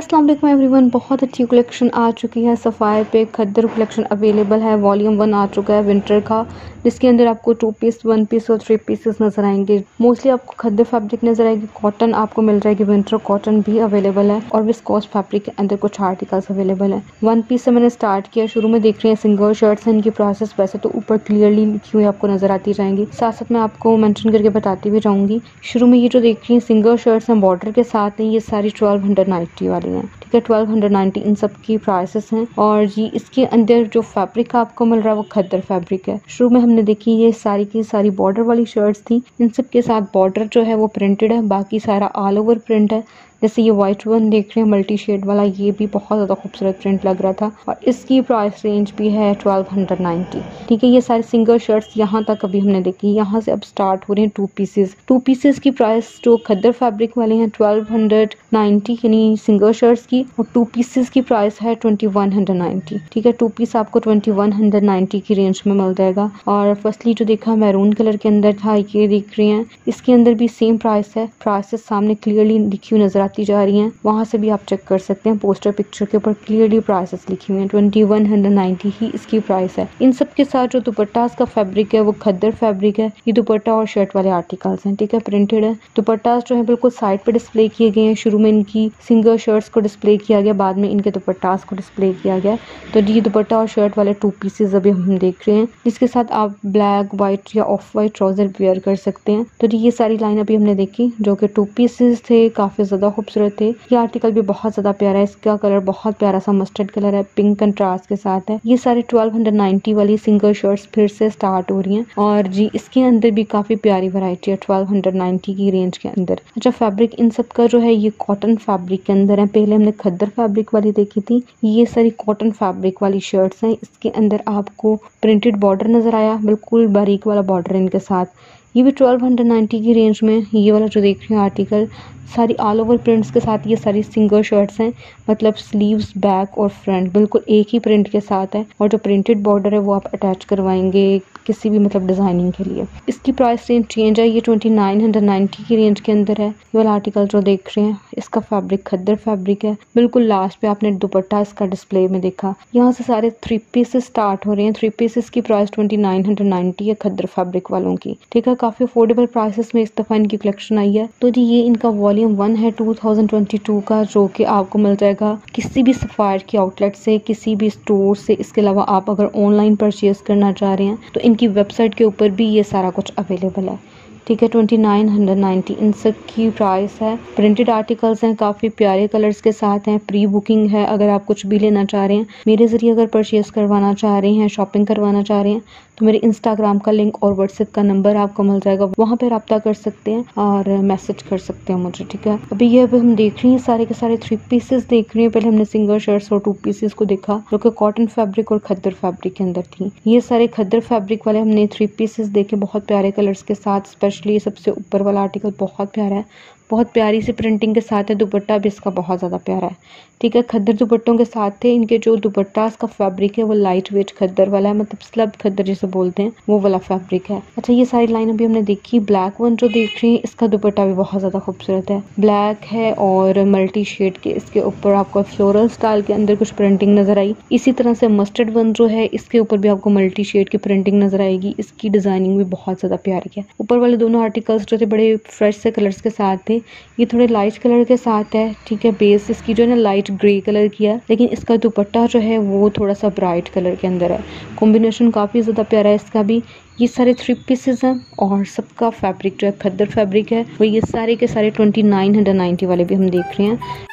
अस्सलाम वालेकुम एवरीवन, बहुत अच्छी कलेक्शन आ चुकी है। सफ़ायर पे खद्दर कलेक्शन अवेलेबल है। वॉल्यूम वन आ चुका है विंटर का, जिसके अंदर आपको टू पीस वन पीस और थ्री पीसेस नज़र आएँगे। मोस्टली आपको खद्दर फैब्रिक नज़र आएगी कॉटन आपको मिल जाएगी विंटर कॉटन भी अवेलेबल है और विस्कॉस फैब्रिक के अंदर कुछ आर्टिकल्स अवेलेबल है। वन पीस से मैंने स्टार्ट किया, शुरू में देख रहे हैं सिंगल शर्ट्स हैं, इनकी प्रोसेस वैसे तो ऊपर क्लियरली लिखी हुई आपको नज़र आती जाएँगी। साथ साथ मैं आपको मैंशन करके बताती भी जाऊँगी। शुरू में ये जो देख रही हैं सिंगल शर्ट्स हैं बॉर्डर के साथ हैं, ये सारी ट्वेल्व हंड्रेड नाइन्टी वाली हैं। ठीक है ट्वेल्व हंड्रेड नाइन्टी इन सब की प्राइसेस हैं। और जी इसके अंदर जो फैब्रिक आपको मिल रहा है, वो खद्दर फैब्रिक है। शुरू में हमने देखी, ये सारी की सारी बॉर्डर वाली शर्ट्स थी। इन सब के साथ बॉर्डर जो है, वो प्रिंटेड है। बाकी सारा ऑल ओवर प्रिंट है। जैसे ये व्हाइट वन देख रहे हैं मल्टी शेड वाला, ये भी बहुत ज़्यादा खूबसूरत प्रिंट लग रहा था और इसकी प्राइस रेंज भी है ट्वेल्व हंड्रेड नाइन्टी ठीक है, ये सारे सिंगल शर्ट्स यहाँ तक अभी हमने देखी यहाँ से अब स्टार्ट हो रहे हैं टू पीसेस टू पीसेस की प्राइस जो खद्दर फैब्रिक वाले हैं ट्वेल्व हंड्रेड नाइन्टी यानी सिंगल शर्ट्स की, और टू पीसेस की प्राइस है ट्वेंटी वन हंड्रेड नाइन्टी ठीक है टू पीस आपको ट्वेंटी वन हंड्रेड नाइन्टी की रेंज में मिल जाएगा। और फर्स्टली जो देखा मैरून कलर के अंदर था, ये देख रहे हैं। इसके अंदर भी सेम प्राइस है। प्राइसेस सामने क्लियरली लिखी हुई नज़र आती जा रही हैं। वहाँ से भी आप चेक कर सकते हैं। पोस्टर पिक्चर के ऊपर क्लियरली प्राइसेस लिखी हुई हैं। ट्वेंटी वन हंड्रेड नाइन्टी ही इसकी प्राइस है। इन सब के साथ जो दुपट्टा का फैब्रिक है, वो खद्दर फैब्रिक है। ये दुपट्टा और शर्ट वाले आर्टिकल्स हैं, ठीक है? प्रिंटेड है। दुपट्टा जो है बिल्कुल साइड पे डिस्प्ले किए गए हैं। शुरू में इनकी सिंगल शर्ट्स को डिस्प्ले किया गया, बाद में इनके दुपट्टास को डिस्प्ले किया गया। तो ये दुपट्टा और शर्ट वाले टू पीसेज अभी हम देख रहे हैं। जिसके साथ आप ब्लैक व्हाइट या ऑफ़ वाइट ट्राउज़र वेयर कर सकते हैं। तो ये सारी लाइन अभी हमने देखी, जो कि टू पीसेज थे, काफ़ी ज़्यादा खूबसूरत है ये आर्टिकल भी बहुत ज़्यादा प्यारा है। इसका कलर बहुत प्यारा सा मस्टर्ड कलर है। पिंक कंट्रास्ट के साथ है। ये सारे ट्वेल्व हंड्रेड नाइन्टी वाली सिंगल शर्ट्स फिर से स्टार्ट हो रही हैं। और जी, इसके अंदर भी काफ़ी प्यारी वैरायटी है ट्वेल्व हंड्रेड नाइन्टी की रेंज के अंदर। अच्छा फैब्रिक इन सब का जो है, ये कॉटन फैब्रिक के अंदर है। पहले हमने खद्दर फैब्रिक वाली देखी थी। ये सारी कॉटन फैब्रिक वाली शर्ट्स हैं। इसके अंदर आपको प्रिंटेड बॉर्डर नज़र आया। बिल्कुल बारीक वाला बॉर्डर इनके साथ। ये भी ट्वेल्व हंड्रेड नाइन्टी की रेंज में ये वाला जो देख रही हूँ आर्टिकल सारी ऑल ओवर प्रिंट्स के साथ ये सारी सिंगल शर्ट्स हैं मतलब स्लीव्स बैक और फ्रंट बिल्कुल एक ही प्रिंट के साथ है और जो प्रिंटेड बॉर्डर है वो आप अटैच करवाएँगे किसी भी मतलब डिज़ाइनिंग के लिए। इसकी प्राइस रेंज चेंज है, ये ट्वेंटी नाइन हंड्रेड नाइन्टी की रेंज के अंदर है। ये वाला आर्टिकल जो देख रहे हैं, इसका फैब्रिक खद्दर फैब्रिक है। बिल्कुल लास्ट पे आपने दुपट्टा इसका डिस्प्ले में देखा। यहाँ से सारे थ्री पीसेस स्टार्ट हो रहे हैं। थ्री पीसेस की price twenty nine hundred ninety है खद्दर फैब्रिक वालों की। ठीक है, काफ़ी अफोर्डेबल प्राइसेस में इस दफ़ा इनकी कलेक्शन आई है। तो जी, ये इनका वॉल्यूम वन है 2022 का, जो कि आपको मिल जाएगा किसी भी सफ़ायर की आउटलेट से, किसी भी स्टोर से। इसके अलावा आप अगर ऑनलाइन परचेज़ करना चाह रहे हैं तो इनकी वेबसाइट के ऊपर भी ये सारा कुछ अवेलेबल है। ठीक है ट्वेंटी नाइन हंड्रेड नाइन्टी इन सब की प्राइस है। प्रिंटेड आर्टिकल्स हैं, काफ़ी प्यारे कलर्स के साथ हैं। प्री बुकिंग है, अगर आप कुछ भी लेना चाह रहे हैं। मेरे ज़रिए अगर परचेज़ करवाना चाह रहे हैं शॉपिंग करवाना चाह रहे हैं तो मेरे इंस्टाग्राम का लिंक और व्हाट्सएप का नंबर आपको मिल जाएगा। वहाँ पर रब्ता कर सकते हैं और मैसेज कर सकते हैं मुझे, ठीक है? अभी ये अभी हम देख रहे हैं सारे के सारे थ्री पीसेस देख रहे हैं। पहले हमने सिंगल शर्ट्स और टू पीसेस को देखा, जो कि कॉटन फैब्रिक और खद्दर फैब्रिक के अंदर थी। ये सारे खद्दर फैब्रिक वाले हमने थ्री पीसेस देखे, बहुत प्यारे कलर्स के साथ स्पेशली सबसे ऊपर वाला आर्टिकल बहुत प्यारा है। बहुत प्यारी सी प्रिंटिंग के साथ है, दुपट्टा भी इसका बहुत ज़्यादा प्यारा है। ठीक है, खद्दर दुपट्टों के साथ थे। इनके जो दुपट्टा, इसका फैब्रिक है, वो लाइट वेट खद्दर वाला है मतलब स्लब खद्दर जिसे बोलते हैं, वो वाला फैब्रिक है। अच्छा ये सारी लाइन अभी हमने देखी। ब्लैक वन जो देख रही है, इसका दुपट्टा भी बहुत ज़्यादा खूबसूरत है। ब्लैक है और मल्टी शेड के, इसके ऊपर आपको फ्लोरल स्टाइल के अंदर कुछ प्रिंटिंग नज़र आई। इसी तरह से मस्टर्ड वन जो है, इसके ऊपर भी आपको मल्टी शेड की प्रिंटिंग नज़र आएगी। इसकी डिज़ाइनिंग भी बहुत ज़्यादा प्यारी है। ऊपर वाले दोनों आर्टिकल्स जो थे, बड़े फ्रेश से कलर्स के साथ थे। ये थोड़े लाइट कलर के साथ है, ठीक है बेस इसकी जो है ना लाइट ग्रे कलर किया, लेकिन इसका दुपट्टा जो है वो थोड़ा सा ब्राइट कलर के अंदर है। कॉम्बिनेशन काफ़ी ज़्यादा प्यारा है इसका भी। ये सारे थ्री पीसेस हैं और सबका फैब्रिक जो है खद्दर फैब्रिक है। वो ये सारे के सारे ट्वेंटी नाइन हंड्रेड नाइन्टी वाले भी हम देख रहे हैं।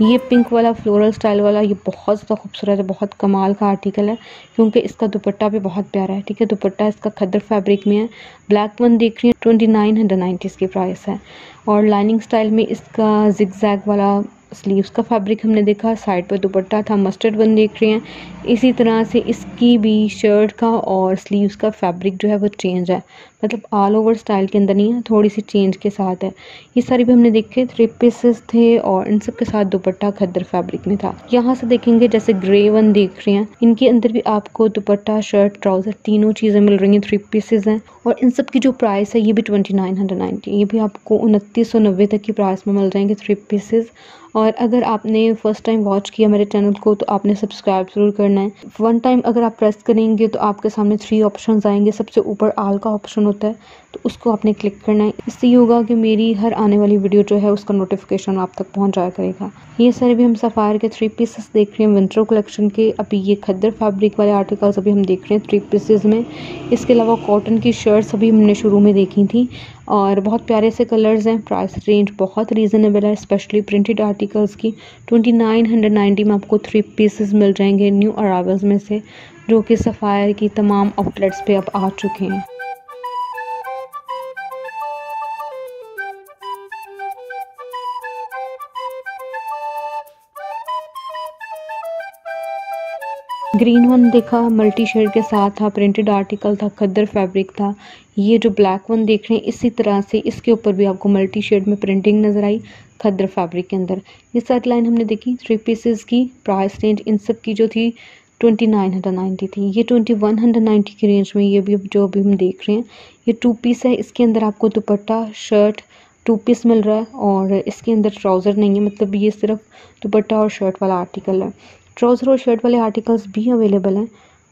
ये पिंक वाला फ्लोरल स्टाइल वाला ये बहुत ज़्यादा खूबसूरत है, बहुत कमाल का आर्टिकल है, क्योंकि इसका दुपट्टा भी बहुत प्यारा है, ठीक है? दुपट्टा इसका खदर फैब्रिक में है, ब्लैक वन देख रही है, ट्वेंटी नाइन हंड्रेड नाइन्टी इसकी प्राइस है। और लाइनिंग स्टाइल में इसका जिग वाला स्लीव्स का फैब्रिक हमने देखा साइड पर दुपट्टा था मस्टर्ड वन देख रहे हैं। इसी तरह से इसकी भी शर्ट का और स्लीव्स का फैब्रिक जो है वो चेंज है। मतलब ऑल ओवर स्टाइल के अंदर नहीं है थोड़ी सी चेंज के साथ है। ये सारी भी हमने देखे थ्री पीसेस थे और इन सब के साथ दुपट्टा खद्दर फैब्रिक में था। यहाँ से देखेंगे जैसे ग्रे वन देख रहे हैं। इनके अंदर भी आपको दुपट्टा शर्ट ट्राउज़र तीनों चीज़ें मिल रही हैं थ्री पीसेज हैं। और इन सब की जो प्राइस है, ये भी ट्वेंटी नाइन हंड्रेड ये भी आपको उनतीस सौ नब्बे तक की प्राइस में मिल जाएँगे थ्री पीसेज और अगर आपने फ़र्स्ट टाइम वॉच किया मेरे चैनल को तो आपने सब्सक्राइब ज़रूर करना है। वन टाइम अगर आप प्रेस करेंगे तो आपके सामने थ्री ऑप्शन आएँगे। सबसे ऊपर आल का ऑप्शन होता है तो उसको आपने क्लिक करना है। इससे ये होगा कि मेरी हर आने वाली वीडियो जो है, उसका नोटिफिकेशन आप तक पहुँच जाया करेगा। ये सारे भी हम सफ़ायर के थ्री पीसेस देख रहे हैं विंटर कलेक्शन के। अभी ये खद्दर फैब्रिक वाले आर्टिकल्स अभी हम देख रहे हैं थ्री पीसेज में। इसके अलावा कॉटन की शर्ट्स अभी हमने शुरू में देखी थी। और बहुत प्यारे से कलर्स हैं। प्राइस रेंज बहुत रीज़नेबल है स्पेशली प्रिंटेड आर्टिकल्स की। ट्वेंटी नाइन हंड्रेड नाइन्टी में आपको थ्री पीसेस मिल जाएँगे न्यू अरावल्स में से, जो कि सफ़ायर की तमाम आउटलेट्स पे अब आ चुके हैं। ग्रीन वन देखा मल्टी शेड के साथ था प्रिंटेड आर्टिकल था, खद्दर फैब्रिक था। ये जो ब्लैक वन देख रहे हैं, इसी तरह से इसके ऊपर भी आपको मल्टी शेड में प्रिंटिंग नज़र आई, खद्दर फैब्रिक के अंदर। ये सारी लाइन हमने देखी थ्री पीसेस की प्राइस रेंज इन सब की जो थी ट्वेंटी नाइन हंड्रेड नाइन्टी थी। ये ट्वेंटी वन हंड्रेड नाइन्टी की रेंज में ये भी, जो अभी हम देख रहे हैं, ये टू पीस है। इसके अंदर आपको दुपट्टा शर्ट टू पीस मिल रहा है और इसके अंदर ट्राउज़र नहीं है मतलब ये सिर्फ़ दुपट्टा और शर्ट वाला आर्टिकल है। ट्राउज़र और शर्ट वाले आर्टिकल्स भी अवेलेबल हैं।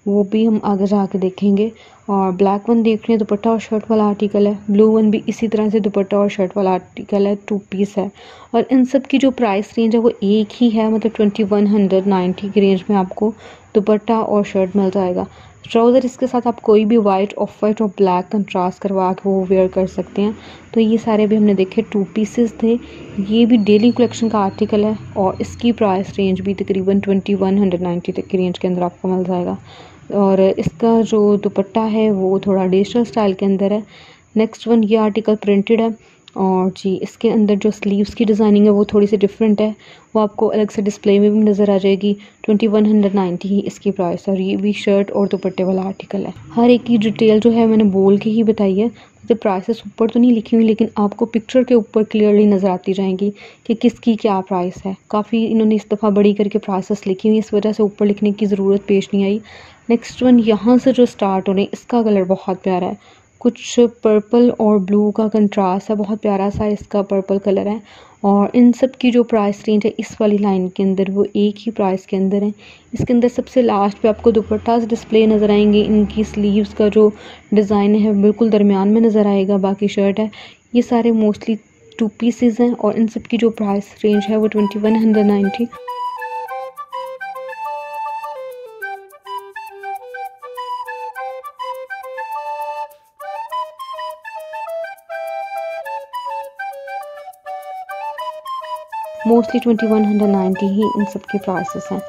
वो भी हम आगे जा जाके देखेंगे। और ब्लैक वन देख रहे हैं, दुपट्टा और शर्ट वाला आर्टिकल है। ब्लू वन भी इसी तरह से दुपट्टा और शर्ट वाला आर्टिकल है टू पीस है। और इन सब की जो प्राइस रेंज है, वो एक ही है मतलब ट्वेंटी वन हंड्रेड नाइन्टी की रेंज में आपको दुपट्टा और शर्ट मिल जाएगा। ट्राउज़र इसके साथ आप कोई भी वाइट ऑफ़ वाइट और ब्लैक कंट्रास्ट करवा के वो वेयर कर सकते हैं। तो ये सारे भी हमने देखे टू पीसेस थे। ये भी डेली कलेक्शन का आर्टिकल है और इसकी प्राइस रेंज भी तकरीबन ट्वेंटी वन हंड्रेड नाइन्टी तक की रेंज के अंदर आपको मिल जाएगा। और इसका जो दुपट्टा है, वो थोड़ा डिजिटल स्टाइल के अंदर है। नेक्स्ट वन ये आर्टिकल प्रिंटेड है। और जी, इसके अंदर जो स्लीव्स की डिज़ाइनिंग है, वो थोड़ी सी डिफरेंट है। वो आपको अलग से डिस्प्ले में भी नज़र आ जाएगी। ट्वेंटी वन हंड्रेड नाइन्टी ही इसकी प्राइस और ये भी शर्ट और दुपट्टे वाला आर्टिकल है। हर एक की डिटेल जो है, मैंने बोल के ही बताई है। तो प्राइसेस ऊपर तो नहीं लिखी हुई, लेकिन आपको पिक्चर के ऊपर क्लियरली नज़र आती जाएँगी कि किसकी क्या प्राइस है। काफ़ी इन्होंने इस दफ़ा बड़ी करके प्राइसेस लिखी हुई इस वजह से ऊपर लिखने की ज़रूरत पेश नहीं आई। नेक्स्ट वन यहाँ से जो स्टार्ट हो रहे इसका कलर बहुत प्यारा है। कुछ पर्पल और ब्लू का कंट्रास्ट है, बहुत प्यारा सा इसका पर्पल कलर है। और इन सब की जो प्राइस रेंज है, इस वाली लाइन के अंदर, वो एक ही प्राइस के अंदर है। इसके अंदर सबसे लास्ट पे आपको दुपट्टा डिस्प्ले नज़र आएँगे। इनकी स्लीव्स का जो डिज़ाइन है, बिल्कुल दरमियान में नज़र आएगा, बाकी शर्ट है। ये सारे मोस्टली टू पीसेज हैं और इन सब की जो प्राइस रेंज है, वो twenty one hundred ninety mostly twenty one hundred ninety ही इन सब के प्राइसेस हैं।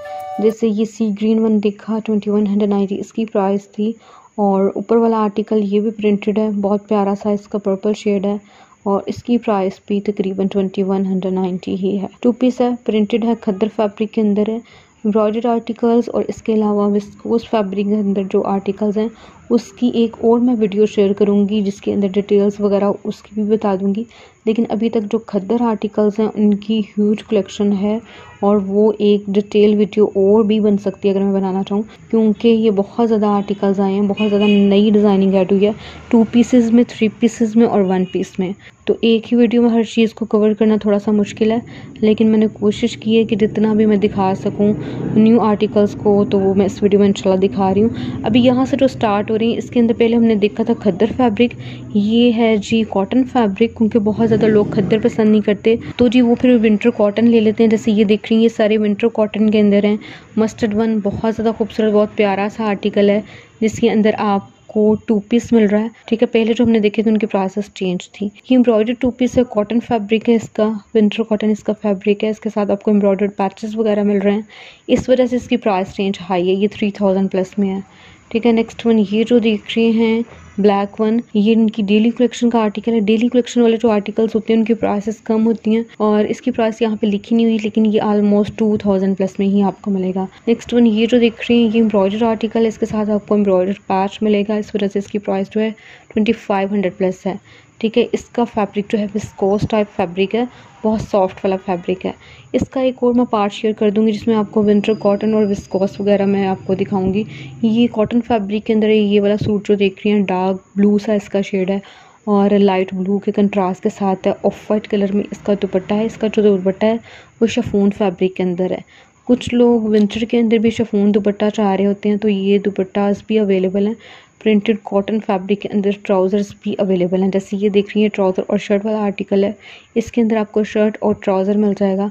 जैसे ये सी ग्रीन वन देखा, ट्वेंटी वन हंड्रेड नाइन्टी इसकी प्राइस थी और ऊपर वाला आर्टिकल ये भी प्रिंटेड है, बहुत प्यारा सा इसका पर्पल शेड है और इसकी प्राइस भी तकरीबन ट्वेंटी वन हंड्रेड नाइन्टी ही है। टू पीस है प्रिंटेड है, खद्दर फैब्रिक के अंदर है। एम्ब्रॉयड आर्टिकल्स और इसके अलावा विस्कोस फैब्रिक के अंदर जो आर्टिकल्स हैं, उसकी एक और मैं वीडियो शेयर करूँगी, जिसके अंदर डिटेल्स वगैरह, उसकी भी बता दूँगी। लेकिन अभी तक जो खद्दर आर्टिकल्स हैं, उनकी ह्यूज कलेक्शन है और वो एक डिटेल वीडियो और भी बन सकती है, अगर मैं बनाना चाहूँ, क्योंकि ये बहुत ज़्यादा आर्टिकल्स आए हैं, बहुत ज़्यादा नई डिज़ाइनिंग ऐड हुई है टू पीसेज में थ्री पीसेस में और वन पीस में। तो एक ही वीडियो में हर चीज़ को कवर करना थोड़ा सा मुश्किल है, लेकिन मैंने कोशिश की है कि जितना भी मैं दिखा सकूँ न्यू आर्टिकल्स को तो वो मैं इस वीडियो में इंशाल्लाह दिखा रही हूँ। अभी यहाँ से जो स्टार्ट हो रही है, इसके अंदर पहले हमने देखा था खद्दर फैब्रिक ये है जी कॉटन फैब्रिक क्योंकि बहुत ज़्यादा लोग खद्दर पसंद नहीं करते। तो जी वो फिर विंटर कॉटन ले लेते हैं, जैसे ये देख रही हैं, ये सारे विंटर कॉटन के अंदर हैं। मस्टर्ड वन बहुत ज़्यादा खूबसूरत, बहुत प्यारा सा आर्टिकल है, जिसके अंदर आप को टू पीस मिल रहा है। ठीक है, पहले जो हमने देखे थे, उनकी प्राइसेस चेंज थी। ये एम्ब्रॉयडर्ड टू पीस है कॉटन फैब्रिक है इसका विंटर कॉटन इसका फैब्रिक है। इसके साथ आपको एम्ब्रॉयडर्ड पैचेस वगैरह मिल रहे हैं। इस वजह से इसकी प्राइस रेंज हाई है, ये थ्री थाउज़ेंड प्लस में है। ठीक है नेक्स्ट वन ये जो देख रहे हैं ब्लैक वन ये इनकी डेली कलेक्शन का आर्टिकल है। डेली कलेक्शन वाले जो आर्टिकल्स होते हैं, उनकी प्राइसेस कम होती हैं और इसकी प्राइस यहाँ पे लिखी नहीं हुई, लेकिन ये ऑलमोस्ट टू थाउज़ेंड प्लस में ही आपको मिलेगा। नेक्स्ट वन ये जो देख रही हैं, ये एम्ब्रॉयडर आर्टिकल है। इसके साथ आपको एम्ब्रॉयडर पैच मिलेगा। इस वजह से इसकी प्राइस जो है ट्वेंटी फाइव हंड्रेड प्लस है। ठीक है, इसका फैब्रिक जो है विस्कोस टाइप फैब्रिक है, बहुत सॉफ्ट वाला फैब्रिक है। इसका एक और मैं पार्ट शेयर कर दूँगी, जिसमें आपको विंटर कॉटन और विस्कोस वगैरह मैं आपको दिखाऊँगी। ये कॉटन फैब्रिक के अंदर ये वाला सूट जो देख रही हैं डार्क ब्लू सा इसका शेड है और लाइट ब्लू के कंट्रास्ट के साथ है। ऑफ़ वाइट कलर में इसका दुपट्टा है, इसका जो दुपट्टा है, वो शफून फैब्रिक के अंदर है। कुछ लोग विंटर के अंदर भी शफून दुपट्टा चाह रहे होते हैं तो ये दुपट्टाज भी अवेलेबल हैं। प्रिंटेड कॉटन फैब्रिक के अंदर ट्राउज़र्स भी अवेलेबल हैं। जैसे ये देख रही है ट्राउज़र और शर्ट वाला आर्टिकल है। इसके अंदर आपको शर्ट और ट्राउज़र मिल जाएगा।